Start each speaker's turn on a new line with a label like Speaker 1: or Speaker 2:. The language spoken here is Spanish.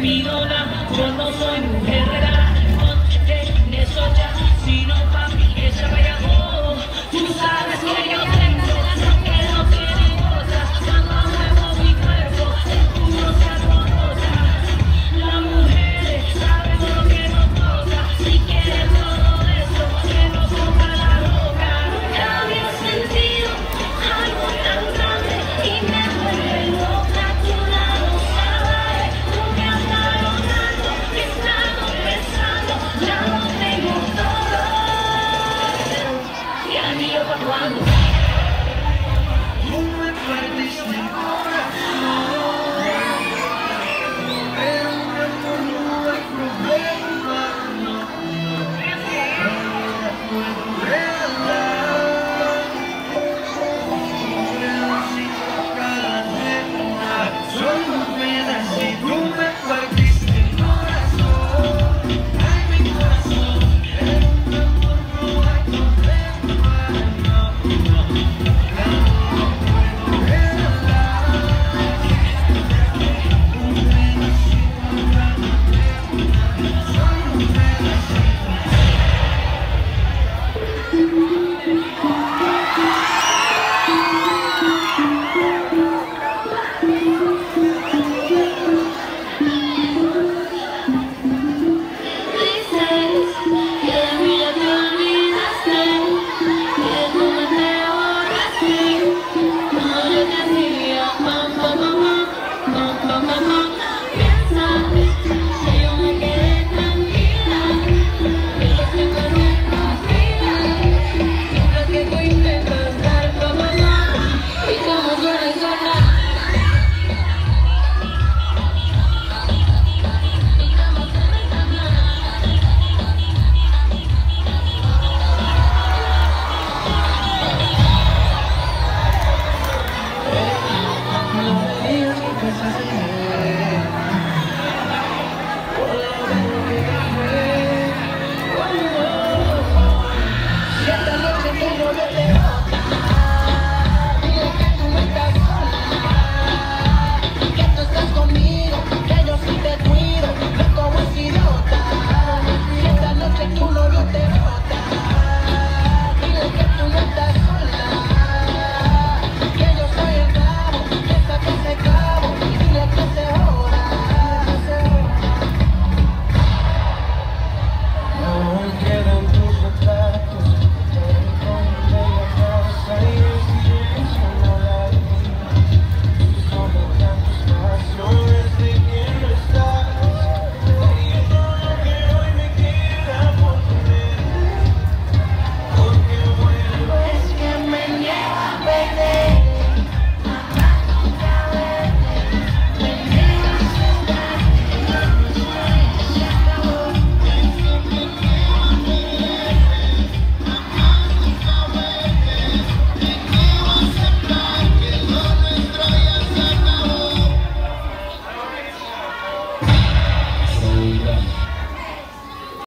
Speaker 1: mi dona, yo no soy mujer, ¿verdad? No, que eso sino papi, que se vaya